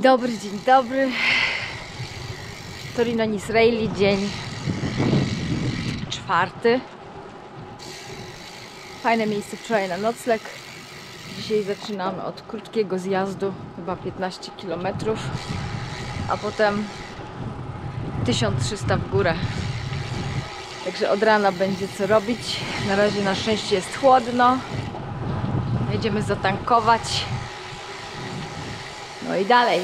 dobry, dzień dobry. Torino Nisraeli, dzień czwarty. Fajne miejsce wczoraj na nocleg. Dzisiaj zaczynamy od krótkiego zjazdu, chyba 15 km, a potem 1300 w górę. Także od rana będzie co robić. Na razie na szczęście jest chłodno. Jedziemy zatankować. No i dalej.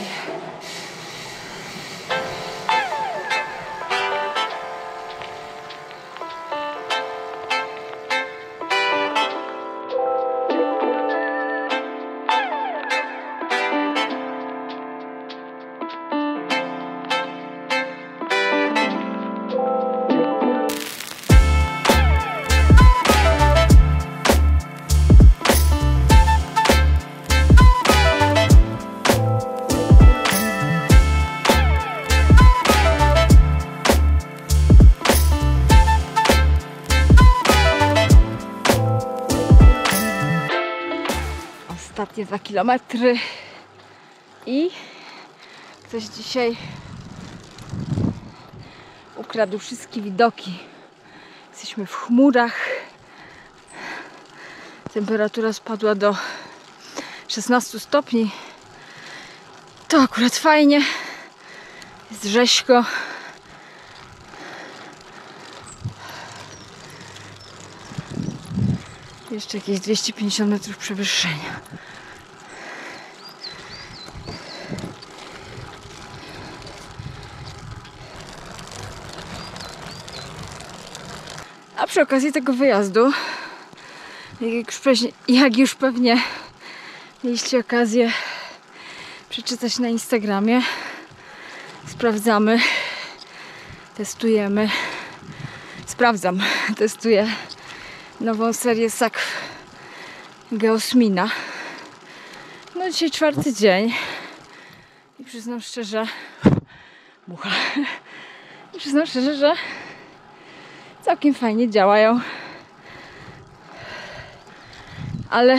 Kilometry i ktoś dzisiaj ukradł wszystkie widoki. Jesteśmy w chmurach. Temperatura spadła do 16 stopni. To akurat fajnie. Jest rzeźko. Jeszcze jakieś 250 metrów przewyższenia. Przy okazji tego wyjazdu, jak już, pewnie, jak już pewnie mieliście okazję przeczytać na Instagramie, sprawdzamy, testujemy, sprawdzam, testuję nową serię sakw Geosmina. No dzisiaj czwarty dzień i przyznam szczerze, mucha, i przyznam szczerze, że całkiem fajnie działają. Ale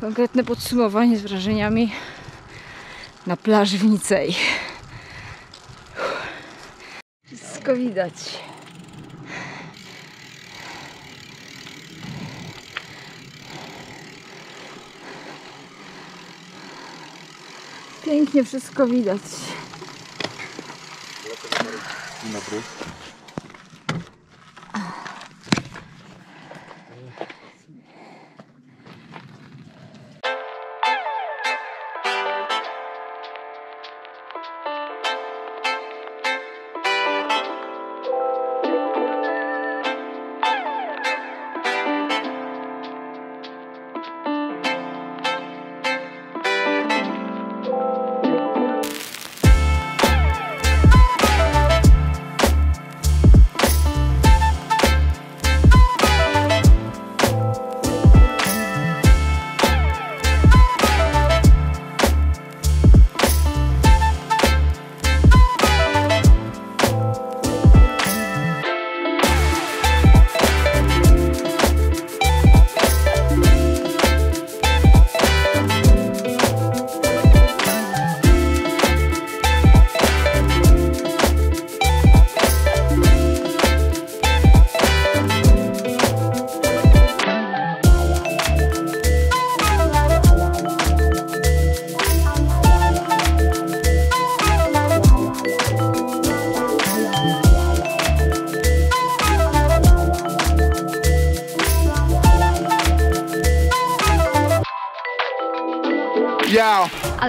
konkretne podsumowanie z wrażeniami na plaży w Nicei. Wszystko widać. Pięknie wszystko widać. Dzień dobry.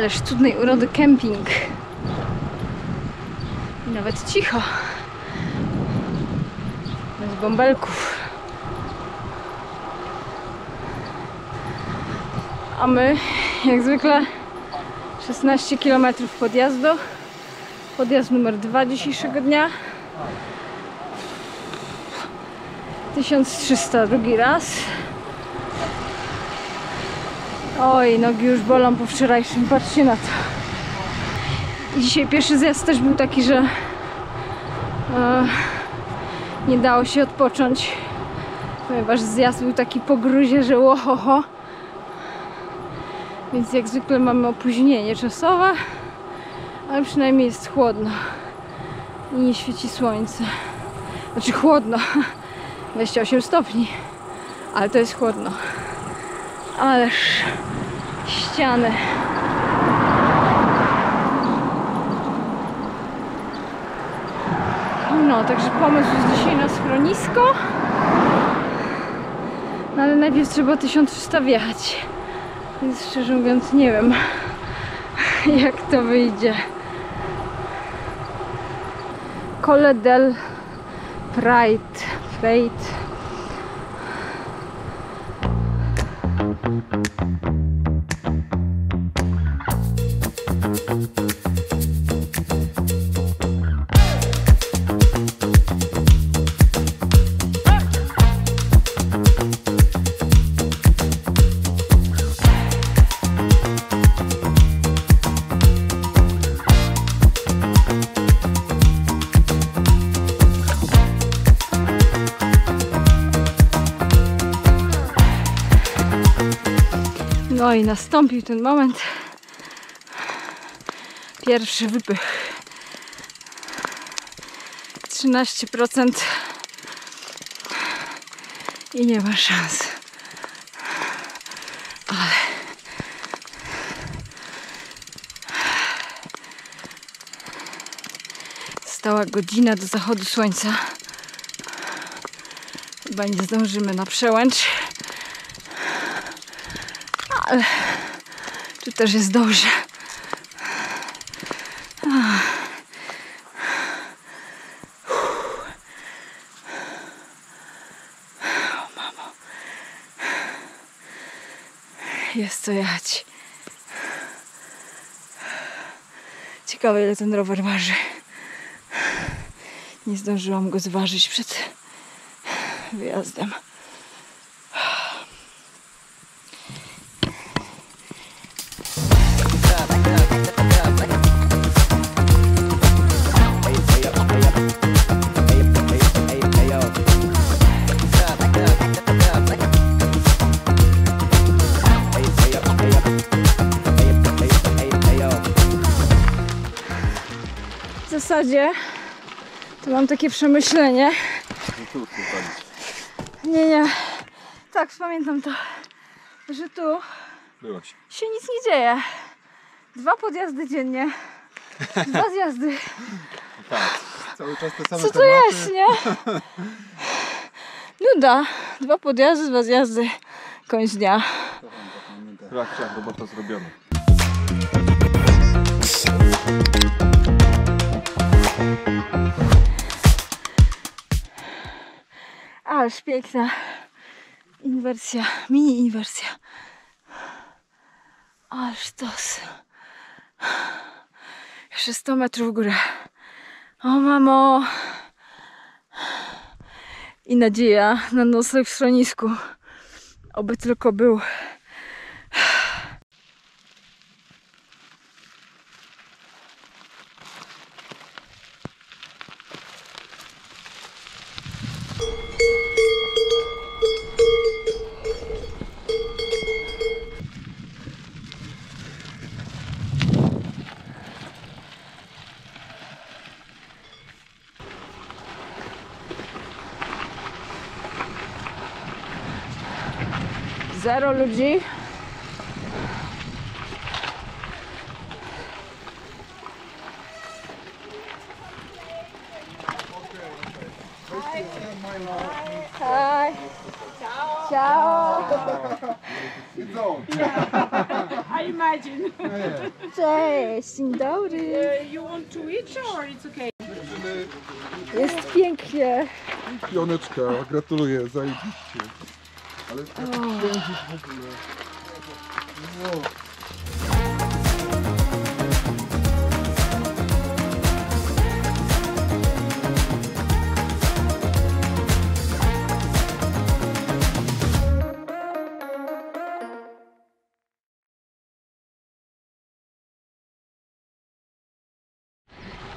Ależ cudnej urody kemping. I nawet cicho. Bez bąbelków. A my, jak zwykle, 16 km podjazdu. Podjazd numer 2 dzisiejszego dnia. 1300 drugi raz. Oj, nogi już bolą po wczorajszym, patrzcie na to. Dzisiaj pierwszy zjazd też był taki, że e, nie dało się odpocząć, ponieważ zjazd był taki po gruzie, że łohoho. Więc jak zwykle mamy opóźnienie czasowe, ale przynajmniej jest chłodno i nie świeci słońce. Znaczy chłodno, 28 stopni, ale to jest chłodno. Ależ ściany. No, także pomysł jest dzisiaj na schronisko. No ale najpierw trzeba 1300 wjechać. Więc szczerze mówiąc nie wiem jak to wyjdzie. Cole del Pride. Pride. Nastąpił ten moment. Pierwszy wypych. 13% i nie ma szans. Ale Została godzina do zachodu słońca. Chyba nie zdążymy na przełęcz. Ale tu też jest dobrze. O mamo. Jest co. Ciekawe ile ten rower waży. Nie zdążyłam go zważyć przed wyjazdem. Zasadzie to mam takie przemyślenie. Nie, nie. Tak, pamiętam to, że tu Byłaś. się nic nie dzieje. Dwa podjazdy dziennie. Dwa zjazdy. Tak. Cały czas te same Co to tematy. jest, nie? Nuda. Dwa podjazdy, dwa zjazdy. Koniec dnia. Tak, tak, robota zrobiona. Ależ piękna inwersja, mini inwersja. Ależ tos. Jeszcze 100 metrów w górę. O mamo. I nadzieja na nocleg w schronisku. Oby tylko był. Zero ludzi. Hi. Ciao. I imagine. Cześć, dzień dobry. Uh, you want to eat or it's okay? Jest pięknie. Pioneczka, gratuluję, zajebiście. Ale spędzić w ogóle. No.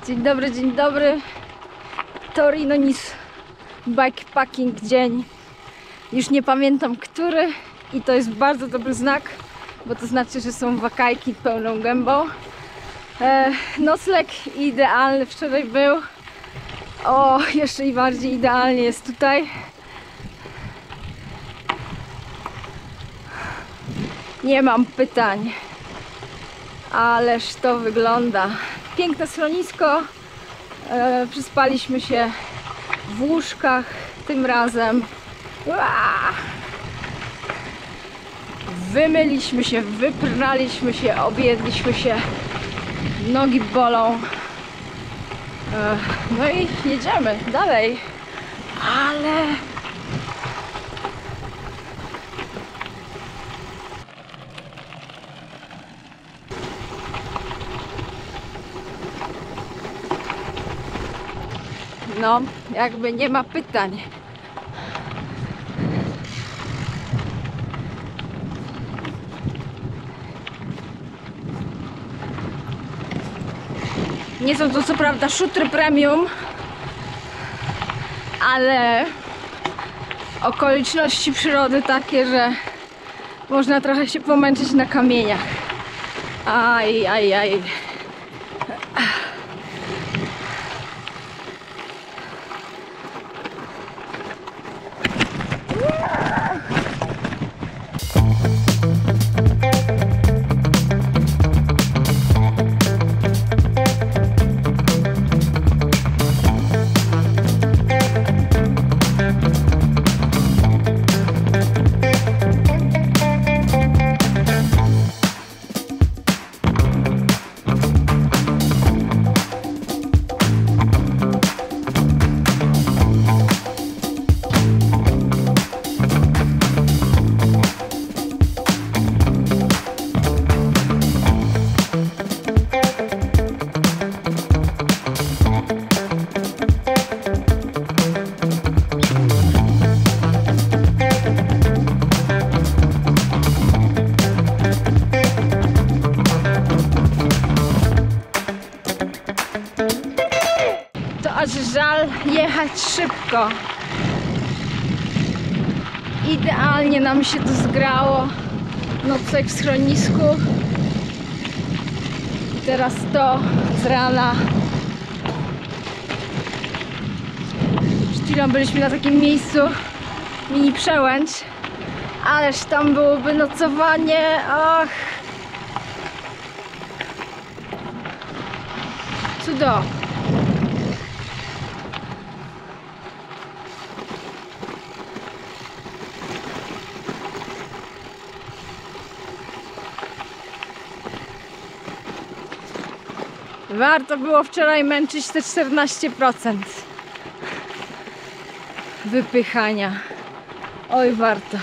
Dzień dobry, dzień dobry. Torino Nice Bikepacking dzień. Już nie pamiętam który i to jest bardzo dobry znak, bo to znaczy, że są wakajki pełną gębą. E, nocleg idealny wczoraj był. O, jeszcze i bardziej idealnie jest tutaj. Nie mam pytań. Ależ to wygląda. Piękne schronisko. E, przyspaliśmy się w łóżkach tym razem. Wymyliśmy się, wypraliśmy się, objedliśmy się. Nogi bolą. No i jedziemy dalej. Ale no, jakby nie ma pytań. Nie są to co prawda szutry premium, ale okoliczności przyrody takie, że można trochę się pomęczyć na kamieniach. Aj, aj, aj. Szybko. Idealnie nam się to zgrało. Nocek w schronisku. I teraz to z rana. Przed chwilą byliśmy na takim miejscu mini przełęcz. Ależ tam byłoby nocowanie. Ach. Cudo. Warto było wczoraj męczyć te 14% wypychania. Oj, warto.